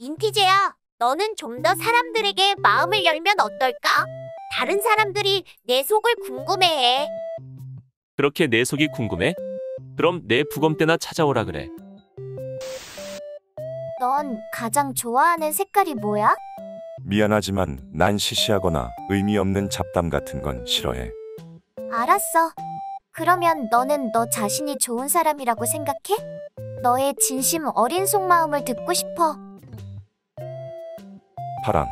인티제야, 너는 좀 더 사람들에게 마음을 열면 어떨까? 다른 사람들이 내 속을 궁금해해. 그렇게 내 속이 궁금해? 그럼 내 부검 때나 찾아오라 그래. 넌 가장 좋아하는 색깔이 뭐야? 미안하지만 난 시시하거나 의미 없는 잡담 같은 건 싫어해. 알았어. 그러면 너는 너 자신이 좋은 사람이라고 생각해? 너의 진심 어린 속마음을 듣고 싶어. 파랑.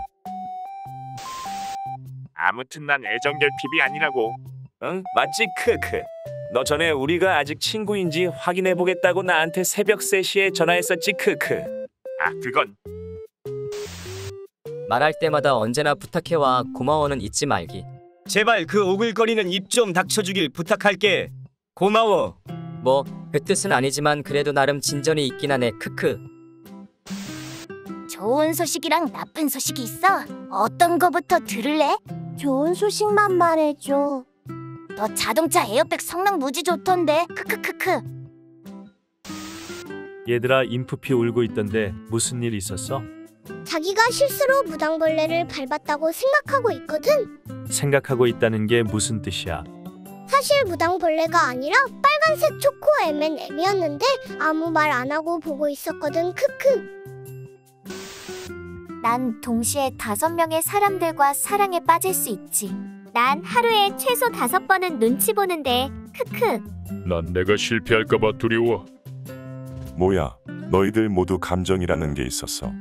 아무튼 난 애정 결핍이 아니라고. 응? 맞지? 크크. 너 전에 우리가 아직 친구인지 확인해 보겠다고 나한테 새벽 3시에 전화했었지? 크크. 아, 그건 말할 때마다 언제나 부탁해와 고마워는 잊지 말기. 제발 그 오글거리는 입 좀 닥쳐주길 부탁할게. 고마워. 뭐 그 뜻은 아니지만 그래도 나름 진전이 있긴 하네. 크크. 좋은 소식이랑 나쁜 소식이 있어. 어떤 거부터 들을래? 좋은 소식만 말해줘. 너 자동차 에어백 성능 무지 좋던데. 크크크크. 얘들아 인프피 울고 있던데 무슨 일 있었어? 자기가 실수로 무당벌레를 밟았다고 생각하고 있거든. 생각하고 있다는 게 무슨 뜻이야? 사실 무당벌레가 아니라 빨간색 초코 M&M이었는데 아무 말 안 하고 보고 있었거든. 크크. 난 동시에 다섯 명의 사람들과 사랑에 빠질 수 있지. 난 하루에 최소 다섯 번은 눈치 보는데. 크크. 난 내가 실패할까봐 두려워. 뭐야? 너희들 모두 감정이라는 게 있었어.